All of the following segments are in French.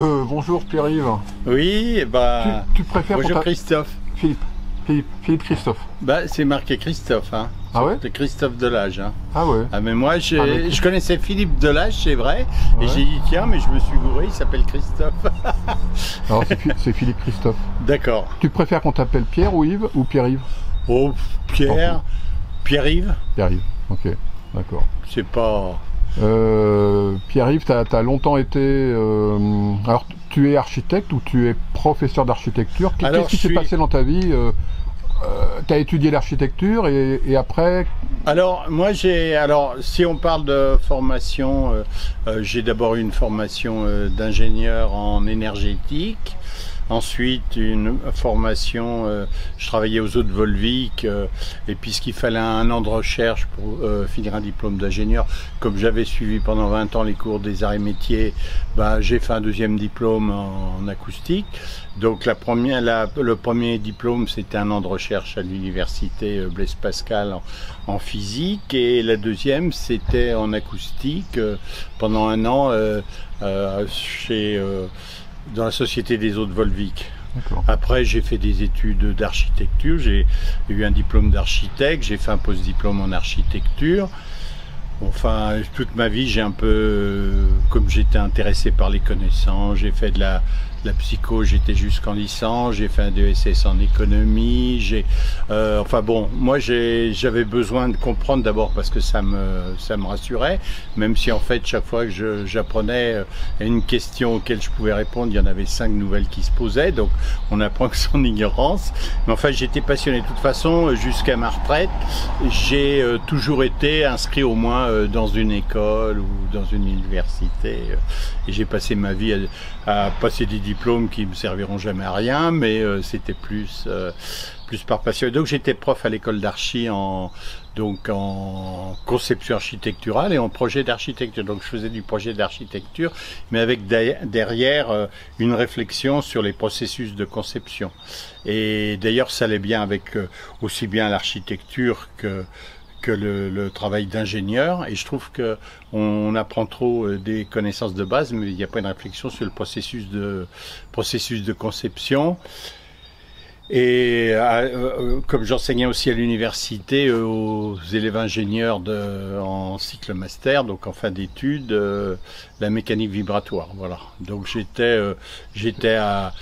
Euh, bonjour Pierre-Yves. Oui, bah. Tu, tu préfères bonjour t'a- Christophe. Philippe. Philippe, Philippe Christophe. Bah, c'est marqué Christophe, hein. Ah ouais C'est Christophe Delage, hein. Ah ouais. Ah, mais moi, j'ai- Ah, mais- je connaissais Philippe Delage, c'est vrai. Ouais. Et j'ai dit, tiens, mais je me suis gouré, il s'appelle Christophe. Alors c'est Philippe Christophe. D'accord. Tu préfères qu'on t'appelle Pierre ou Yves ou Pierre-Yves Oh, Pierre. Pierre-Yves, Pierre-Yves. Ok, d'accord. c'est pas. Euh, Pierre-Yves, tu as, longtemps été. euh, alors, tu es architecte ou tu es professeur d'architecture? Qu'est-ce qui s'est suis- passé dans ta vie Tu as étudié l'architecture et, et après? Alors, moi, j'ai. Alors, si on parle de formation, euh, euh, j'ai d'abord une formation euh, d'ingénieur en énergétique. Ensuite, une formation, euh, je travaillais aux eaux de Volvic, euh, et puisqu'il fallait un an de recherche pour euh, finir un diplôme d'ingénieur, comme j'avais suivi pendant 20 ans les cours des arts et métiers, bah, j'ai fait un deuxième diplôme en, acoustique. Donc la première, la- le premier diplôme, c'était un an de recherche à l'université euh, Blaise Pascal en, en physique, et la deuxième, c'était en acoustique euh, pendant un an euh, chez dans la société des eaux de Volvic. Après, j'ai fait des études d'architecture, j'ai eu un diplôme d'architecte, j'ai fait un post-diplôme en architecture. Enfin, toute ma vie, j'ai un peu, comme j'étais intéressé par les connaissances, j'ai fait de la, la psycho, j'étais jusqu'en licence, j'ai fait un DSS en économie, j'ai, euh, enfin bon, moi j'avais besoin de comprendre d'abord parce que ça me, ça me rassurait, même si en fait chaque fois que j'apprenais euh, une question auquel je pouvais répondre, il y en avait cinq nouvelles qui se posaient, donc on apprend que son ignorance. Mais enfin, j'étais passionné de toute façon jusqu'à ma retraite. J'ai euh, toujours été inscrit au moins euh, dans une école ou dans une université. et j'ai passé ma vie à, à passer des diplômes qui me serviront jamais à rien, mais euh, c'était plus euh, plus par passion. Donc j'étais prof à l'école d'archi en donc en conception architecturale et en projet d'architecture. Donc je faisais du projet d'architecture, mais avec de- derrière euh, une réflexion sur les processus de conception. Et d'ailleurs, ça allait bien avec aussi bien l'architecture que que le, le travail d'ingénieur. Et je trouve que on apprend trop euh, des connaissances de base, mais il n'y a pas une réflexion sur le processus de processus de conception. Et euh, euh, comme j'enseignais aussi à l'université aux élèves ingénieurs de, en cycle master, donc en fin d'études, la mécanique vibratoire. Voilà. Donc j'étais, j'étais à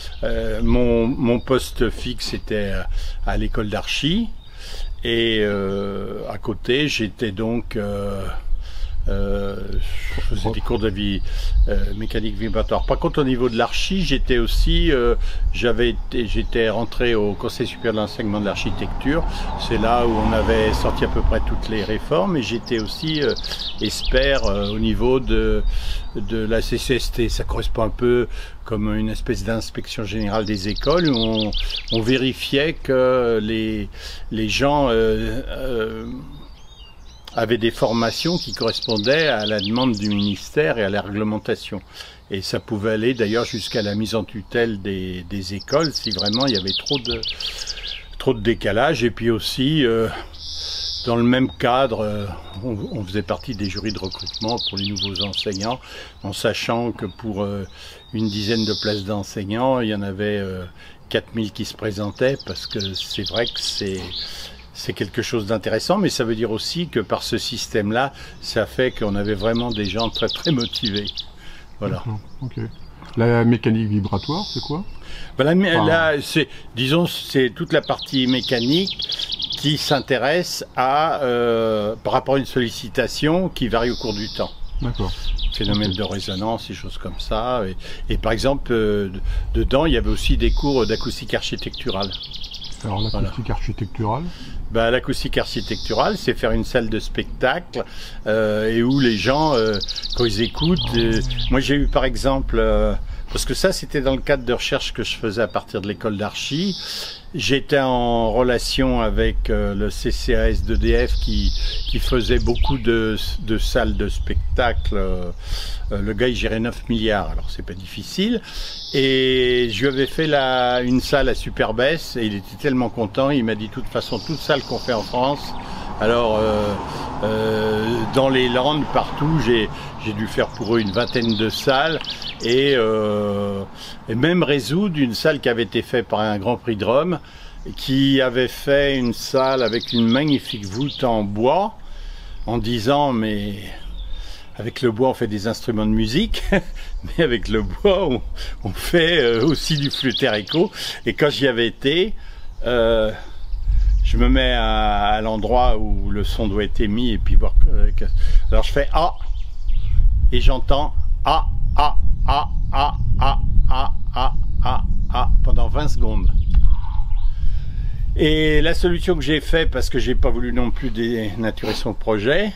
mon, mon poste fixe était à, à l'école d'archi et euh, à côté j'étais donc euh, je faisais des cours de vie euh, mécanique vibratoire. Par contre, au niveau de l'archi, j'étais aussi, euh, j'avais, été- j'étais rentré au Conseil supérieur de l'enseignement de l'architecture. C'est là où on avait sorti à peu près toutes les réformes, et j'étais aussi euh, expert euh, au niveau de de la CCST. Ça correspond un peu comme une espèce d'inspection générale des écoles où on, on vérifiait que les les gens euh, euh, avaient des formations qui correspondaient à la demande du ministère et à la réglementation. Et ça pouvait aller d'ailleurs jusqu'à la mise en tutelle des, des écoles si vraiment il y avait trop de, trop de décalage. Et puis aussi, euh, dans le même cadre, euh, on, on faisait partie des jurys de recrutement pour les nouveaux enseignants, en sachant que pour euh, une dizaine de places d'enseignants, il y en avait euh, 4000 qui se présentaient, parce que c'est vrai que c'est c'est quelque chose d'intéressant, mais ça veut dire aussi que par ce système-là, ça fait qu'on avait vraiment des gens très très motivés. Voilà. La mécanique vibratoire, c'est quoi? Enfin- là, c'est, disons, c'est toute la partie mécanique qui s'intéresse à, euh, par rapport à une sollicitation qui varie au cours du temps. D'accord. Phénomène de résonance, des choses comme ça. Et, et par exemple, euh, dedans, il y avait aussi des cours d'acoustique architecturale. Alors l'acoustique architecturale. Bah, l'acoustique architecturale, c'est faire une salle de spectacle euh, et où les gens, euh, quand ils écoutent, euh, moi j'ai eu par exemple, euh, parce que ça c'était dans le cadre de recherche que je faisais à partir de l'école d'archi, j'étais en relation avec euh, le CCAS d'EDF qui, qui faisait beaucoup de, de salles de spectacle. euh, le gars il gérait 9 milliards, alors c'est pas difficile. Et je lui avais fait la, une salle à Superbès et il était tellement content, il m'a dit de toute façon, toute salle qu'on fait en France, Alors, dans les Landes, partout, j'ai dû faire pour eux une vingtaine de salles et, et, même résoudre une salle qui avait été faite par un Grand Prix de Rome qui avait fait une salle avec une magnifique voûte en bois en disant mais avec le bois on fait des instruments de musique mais avec le bois on, fait euh, aussi du flûter écho et quand j'y avais été euh, je me mets à, l'endroit où le son doit être émis et puis voir alors je fais A et j'entends A A A A A A A A A pendant 20 secondes et la solution que j'ai fait, parce que j'ai pas voulu non plus dénaturer son projet,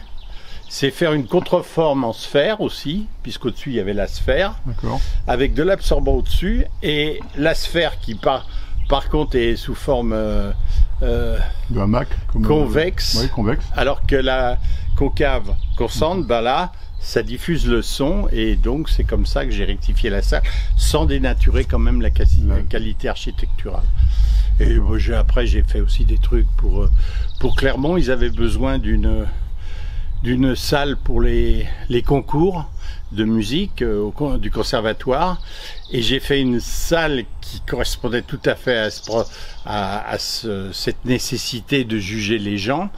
c'est faire une contreforme en sphère aussi, puisqu'au-dessus il y avait la sphère, avec de l'absorbant au-dessus, et la sphère qui par, par contre est sous forme euh, euh convexe, oui, convexe, alors que la concave concentre, ben là, ça diffuse le son, et donc c'est comme ça que j'ai rectifié la salle, sans dénaturer quand même la qualité architecturale. Et après, j'ai fait aussi des trucs pour, euh, pour Clermont. Ils avaient besoin d'une d'une salle pour les, les concours de musique euh, au, du conservatoire. Et j'ai fait une salle qui correspondait tout à fait à, à, à cette nécessité de juger les gens.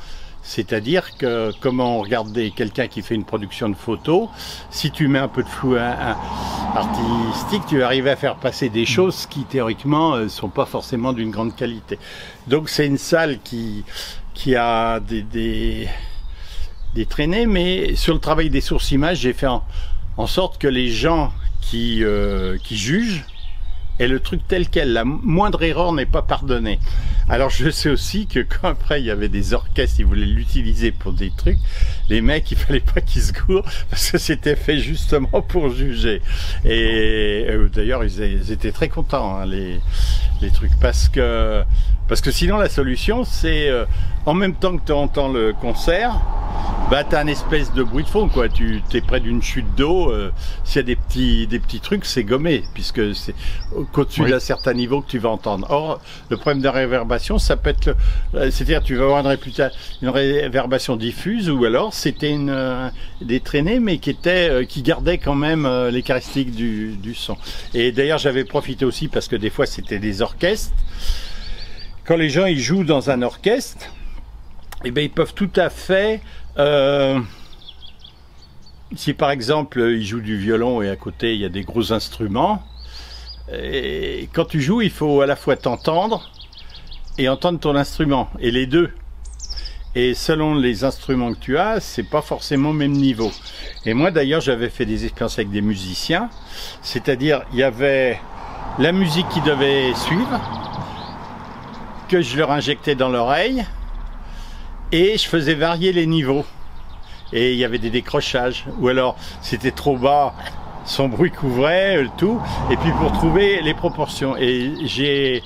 C'est-à-dire que comment regarder quelqu'un qui fait une production de photos, si tu mets un peu de flou artistique, tu vas arriver à faire passer des choses qui théoriquement ne euh, sont pas forcément d'une grande qualité. Donc c'est une salle qui, qui a des, des, des, traînées, mais sur le travail des sources images, j'ai fait en, sorte que les gens qui, euh, qui jugent et le truc tel quel. La moindre erreur n'est pas pardonnée. Alors je sais aussi que quand après il y avait des orchestres, ils voulaient l'utiliser pour des trucs, les mecs il fallait pas qu'ils se courent parce que c'était fait justement pour juger. Et euh, d'ailleurs ils, étaient très contents hein, les, les trucs parce que parce que sinon la solution c'est euh, en même temps que tu entends le concert, bah t'as un espèce de bruit de fond quoi. Tu es près d'une chute d'eau, euh, s'il y a des petits des petits trucs c'est gommé puisque c'est qu'au-dessus d'un certain niveau que tu vas entendre. Or le problème de réverbération ça peut être c'est-à-dire tu vas avoir une, une réverbération diffuse ou alors c'était une euh, des traînées mais qui était qui gardait quand même les caractéristiques du, du son. Et d'ailleurs j'avais profité aussi parce que des fois c'était des orchestres quand les gens ils jouent dans un orchestre, eh bien, ils peuvent tout à fait, euh, si par exemple ils jouent du violon et à côté il y a des gros instruments, quand tu joues, il faut à la fois t'entendre et entendre ton instrument, et les deux. Et selon les instruments que tu as, c'est pas forcément au même niveau. Et moi d'ailleurs, j'avais fait des expériences avec des musiciens, c'est-à-dire il y avait la musique qui devait suivre, que je leur injectais dans l'oreille et je faisais varier les niveaux. Et il y avait des décrochages. Ou alors c'était trop bas, son bruit couvrait tout. Et puis pour trouver les proportions. Et j'ai,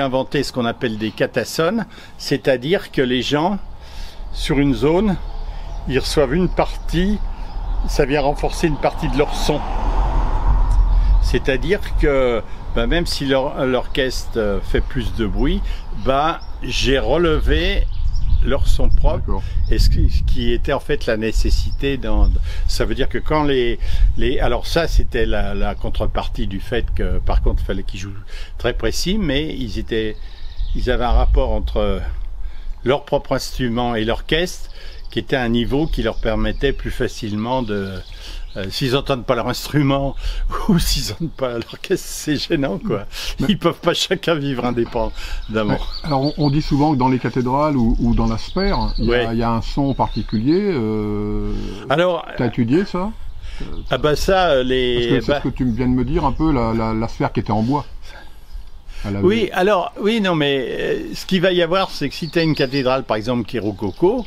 inventé ce qu'on appelle des catassones, c'est-à-dire que les gens, sur une zone, ils reçoivent une partie, ça vient renforcer une partie de leur son. C'est-à-dire que bah, même si l'orchestre euh, fait plus de bruit, bah, j'ai relevé leur son propre et ce qui, était en fait la nécessité dans, ça veut dire que quand les les alors ça c'était la, la, contrepartie du fait que par contre il fallait qu'ils jouent très précis mais ils étaient ils avaient un rapport entre leur propre instrument et l'orchestre qui était à un niveau qui leur permettait plus facilement de euh, s'ils entendent pas leur instrument ou s'ils entendent pas l'orchestre, c'est gênant, quoi. Ils peuvent pas chacun vivre indépendamment. alors, on dit souvent que dans les cathédrales ou, dans la sphère, il y, a un son particulier. Euh, alors, t'as étudié ça? Ah bah ça, les. c'est ce bah que tu viens de me dire un peu, la, la, la sphère qui était en bois. Oui, alors, oui, non, mais euh, ce qu'il va y avoir, c'est que si tu as une cathédrale, par exemple, qui est rococo,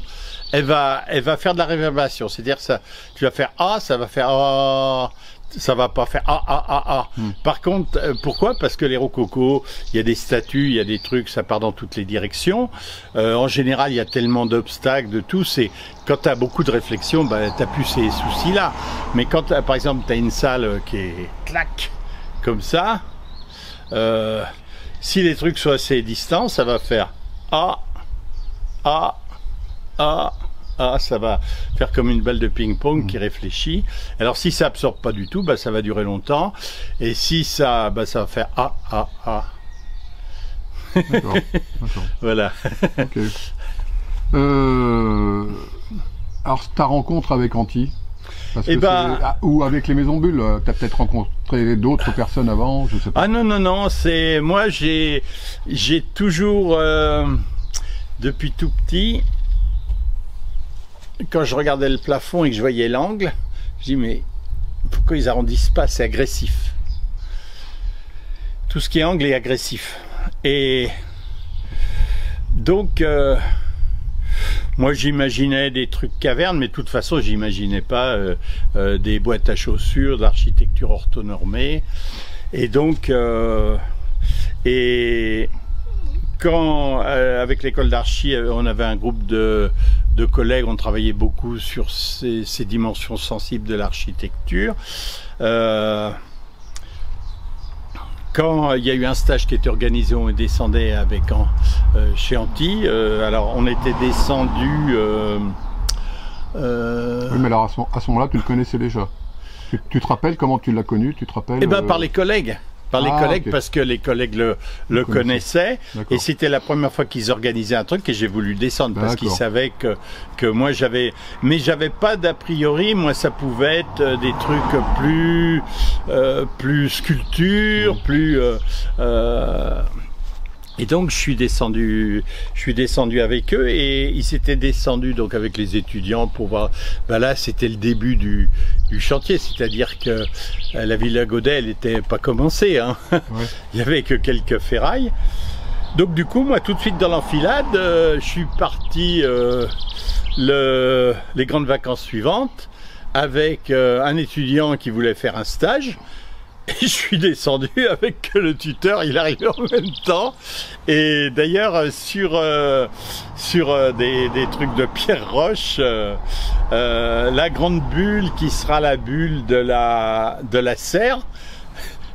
elle va, elle va faire de la réverbération. C'est-à-dire ça, tu vas faire A, ça va faire A, ça va pas faire A, A, A, A. Hmm. Par contre, euh, pourquoi? Parce que les rococo, il y a des statues, il y a des trucs, ça part dans toutes les directions. Euh, en général, il y a tellement d'obstacles, de tout. C'est quand tu as beaucoup de réflexion, bah, tu plus ces soucis-là. Mais quand, par exemple, tu as une salle qui est clac, comme ça, euh, si les trucs sont assez distants, ça va faire A, A, ah, ah, ça va faire comme une balle de ping-pong qui réfléchit. Alors si ça absorbe pas du tout, bah, ça va durer longtemps. Et si ça, bah, ça va faire ah, ah, ah. D'accord. Voilà. Euh, alors, ta rencontre avec Anti Parce Eh que c'est- ah, Ou avec les maisons bulles Tu as peut-être rencontré d'autres personnes avant, je sais pas. Ah non, non, non, c'est. Moi, j'ai. J'ai toujours. euh, depuis tout petit. Quand je regardais le plafond et que je voyais l'angle, je dis, mais pourquoi ils arrondissent pas? C'est agressif. Tout ce qui est angle est agressif. Et. Donc. euh, moi, j'imaginais des trucs cavernes, mais de toute façon, j'imaginais pas euh, euh, des boîtes à chaussures, de l'architecture orthonormée. Et donc, et quand avec l'école d'archi, on avait un groupe de, de collègues, on travaillait beaucoup sur ces, ces dimensions sensibles de l'architecture. Euh, quand il y a eu un stage qui était organisé, on descendait avec en, euh, chez Anti. Euh, alors, on était descendu. Oui, mais alors à ce, moment-là, tu le connaissais déjà. Tu, tu te rappelles comment tu l'as connu Tu te rappelles Eh ben par les collègues. Par les Ah, collègues parce que les collègues le, le connaissaient. et c'était la première fois qu'ils organisaient un truc et j'ai voulu descendre parce qu'ils savaient que que moi j'avais mais j'avais pas d'a priori. Moi ça pouvait être euh, des trucs plus euh, plus sculpture plus euh, euh, et donc je suis descendu, je suis descendu avec eux et ils s'étaient descendus donc avec les étudiants pour voir. Ben là, c'était le début du, du chantier, c'est-à-dire que euh, la Villa Godet, elle n'était pas commencée. Hein. Ouais. Il y avait que quelques ferrailles. Donc du coup, moi, tout de suite dans l'enfilade, euh, je suis parti euh, le, les grandes vacances suivantes avec euh, un étudiant qui voulait faire un stage. Je suis descendu avec le tuteur, il arrivait en même temps. Et d'ailleurs, euh, sur, euh, sur euh, des, des trucs de Pierre Roche, la grande bulle qui sera la bulle de la, de la serre,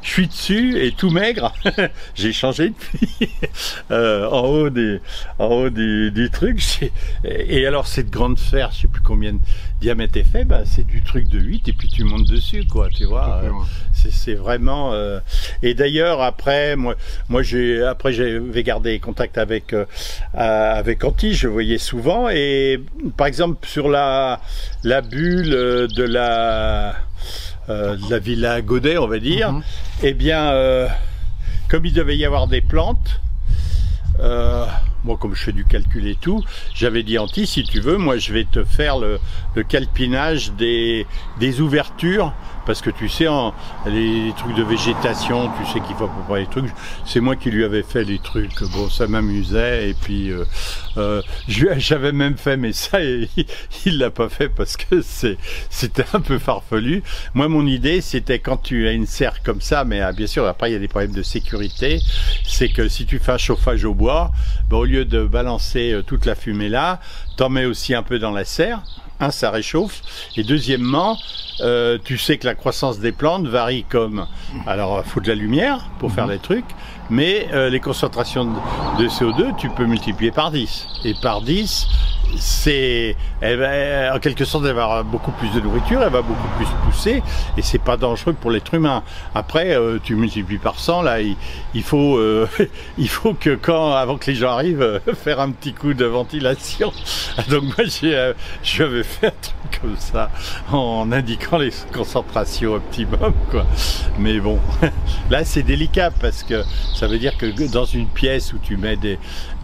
je suis dessus et tout maigre. J'ai changé depuis euh, en haut des, en haut du, du truc. j'ai- Et alors cette grande fer, je sais plus combien de diamètre est fait, bah, c'est du truc de 8 et puis tu montes dessus, quoi. Tu vois. euh, c'est vraiment. euh, Et d'ailleurs après, moi, moi j'ai après j'avais gardé contact avec euh, euh, avec Anti, je voyais souvent et par exemple sur la la bulle de la de la villa Godet, on va dire, Mhm. eh bien, euh, comme il devait y avoir des plantes. euh, moi, comme je fais du calcul et tout, j'avais dit Anti, si tu veux, moi je vais te faire le, le calpinage des, des ouvertures, parce que tu sais, les, trucs de végétation, tu sais qu'il faut pas les trucs. C'est moi qui lui avais fait les trucs. Bon, ça m'amusait et puis euh, euh, j'avais même fait, mais ça, il, l'a pas fait parce que c'était un peu farfelu. Moi, mon idée, c'était quand tu as une serre comme ça, mais ah, bien sûr, après il y a des problèmes de sécurité. C'est que si tu fais un chauffage au bois, ben, au lieu de balancer euh, toute la fumée là, t'en mets aussi un peu dans la serre. Un, ça réchauffe. Et deuxièmement, euh, tu sais que la croissance des plantes varie comme. Alors, il faut de la lumière pour faire les trucs, mais euh, les concentrations de, de CO2, tu peux multiplier par 10. Et par 10, c'est. eh ben, en quelque sorte, elle va avoir beaucoup plus de nourriture, elle va beaucoup plus pousser, et c'est pas dangereux pour l'être humain. Après, euh, tu multiplies par 100, là, il, il faut, euh, il faut que quand, avant que les gens arrivent, euh, faire un petit coup de ventilation. Donc moi, j'ai, euh, je avais fait un truc comme ça, en indiquant les concentrations optimum, quoi. Mais bon, là, c'est délicat parce que ça veut dire que dans une pièce où tu mets des,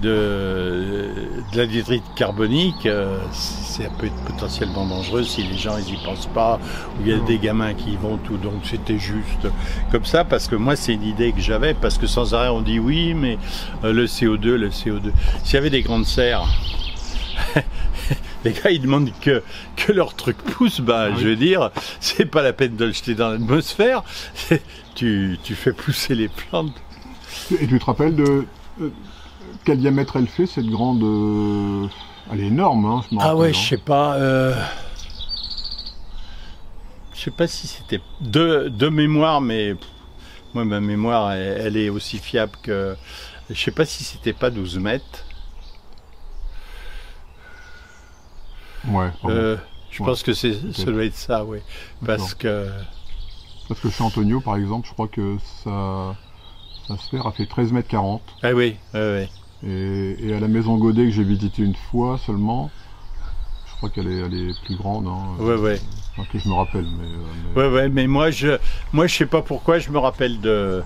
de, de l'anhydride carbonique, euh, c'est peut être potentiellement dangereux si les gens ils y pensent pas, ou il y a des gamins qui y vont tout. Donc c'était juste comme ça parce que moi c'est une idée que j'avais parce que sans arrêt on dit oui, mais euh, le CO2, le CO2. S'il y avait des grandes serres. Les gars, ils demandent que, que leur truc pousse, bah, Ah oui. je veux dire, c'est pas la peine de le jeter dans l'atmosphère. Tu, tu fais pousser les plantes. Et tu te rappelles de euh, quel diamètre elle fait cette grande euh, Elle est énorme, hein, je Ah ouais, hein. je sais pas. euh, Je sais pas si c'était de, de mémoire, mais moi ma mémoire elle, elle est aussi fiable que. Je sais pas si c'était pas 12 mètres. Ouais. Euh, je Ouais. pense que c'est, ça doit être ça, oui. Parce que, Parce que chez Antonio, par exemple, je crois que sa, sa sphère a fait 13 mètres 40. ah oui, oui, oui. Et, et à la maison Godet que j'ai visité une fois seulement, je crois qu'elle est, elle est plus grande. Hein, Ouais, ouais. Enfin, que je me rappelle. Mais, euh, mais- Ouais, ouais, mais moi, je, moi, je sais pas pourquoi je me rappelle de,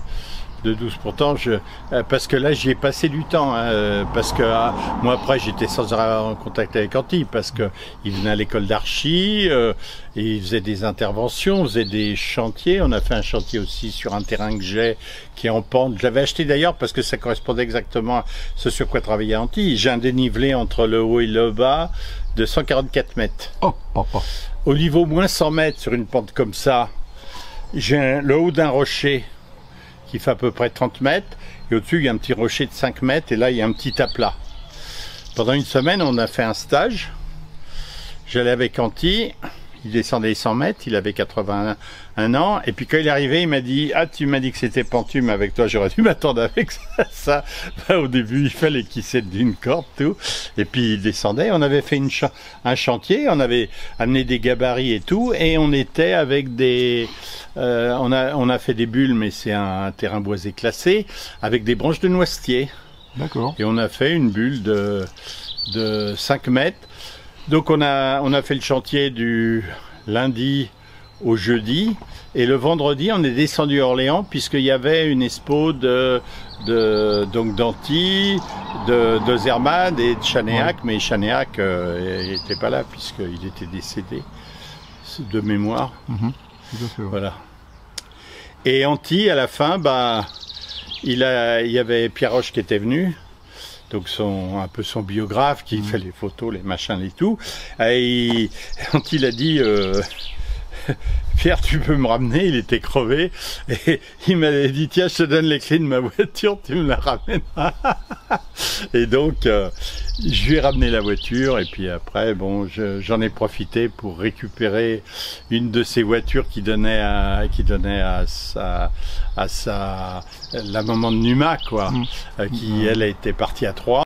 de 12. Pourtant, je, euh, parce que là, j'y ai passé du temps. hein, euh, parce que ah, moi, après, j'étais sans arrêt en contact avec Antti, parce que il venait à l'école d'archi, euh, et il faisait des interventions, on faisait des chantiers. On a fait un chantier aussi sur un terrain que j'ai, qui est en pente. Je l'avais acheté d'ailleurs parce que ça correspondait exactement à ce sur quoi travaillait Antti. J'ai un dénivelé entre le haut et le bas de 144 mètres. Oh, papa. Au niveau moins 100 mètres sur une pente comme ça, j'ai le haut d'un rocher qui fait à peu près 30 mètres, et au-dessus il y a un petit rocher de 5 mètres, et là il y a un petit aplat. Pendant une semaine, on a fait un stage. J'allais avec Antti, il descendait les 100 mètres, il avait 81 ans, et puis quand il est arrivé, il m'a dit Ah, tu m'as dit que c'était pentu, mais avec toi j'aurais dû m'attendre avec ça. ça. Ben, au début, il fallait qu'il s'aide d'une corde, tout. Et puis il descendait, on avait fait une cha- un chantier, on avait amené des gabarits et tout, et on était avec des. euh, on, a, on a fait des bulles, mais c'est un, terrain boisé classé, avec des branches de noisetier. D'accord. Et on a fait une bulle de, de 5 mètres. Donc on a, on a fait le chantier du lundi au jeudi. Et le vendredi, on est descendu à Orléans puisqu'il y avait une expo de, de donc d'Anti, de, de et de Chanéac. Mais Chanéac n'était pas là puisqu'il était décédé de mémoire. Mhm. Fait, ouais. Voilà. Et Anti, à la fin, bah, il, a, il y avait Pierre Roche qui était venu, donc son, un peu son biographe qui fait les photos, les machins et tout. Et il, Anti, il a dit euh, Pierre, tu peux me ramener Il était crevé. Et il m'avait dit Tiens, je te donne les clés de ma voiture, tu me la ramènes. et donc, euh, je lui ai ramené la voiture. Et puis après, bon, je- j'en ai profité pour récupérer une de ces voitures qui donnait à, qui donnait à sa, à sa, la maman de Numa, quoi, Mm. euh, qui, elle, était partie à Troyes.